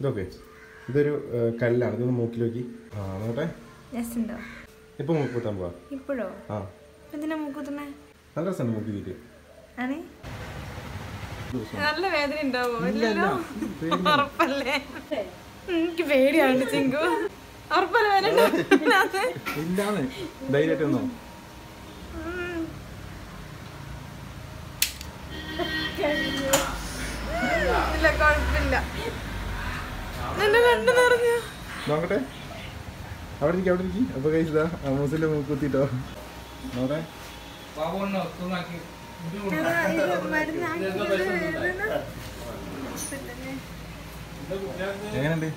ഇതൊക്കെ ഇതൊരു കല്ലാണ്. ഇതൊന്ന് മൂക്കിൽ നോക്കി ആ നോട്ടെ ഇപ്പൊ മൂക്ക് കുത്താൻ പോവാ. ഇപ്പോഴോ? ആ. എന്തിനാ മൂക്കുത്തണേ നല്ല രസമുണ്ട് മൂക്കി ആണ്? നല്ല വേദന ഉണ്ടാവോ? ഇല്ലല്ലോ. ഉറപ്പല്ലേ? എനിക്ക് പേടിയാണ് ചിങ്കു. ഉറപ്പല്ലേ വേദന? ഇല്ലാന്ന്. ധൈര്യമായിട്ട് വന്നോ. ഇല്ല കുഴപ്പമില്ല. നോക്കട്ടെ അവിടെ ഇരിക്കും അവിടെ ഇരിക്കും. അപ്പൊ കഴിച്ചതാ മൂസിന്റെ മൂക്ക് കുത്തിട്ടോ. വേദന എങ്ങനെയുണ്ട്?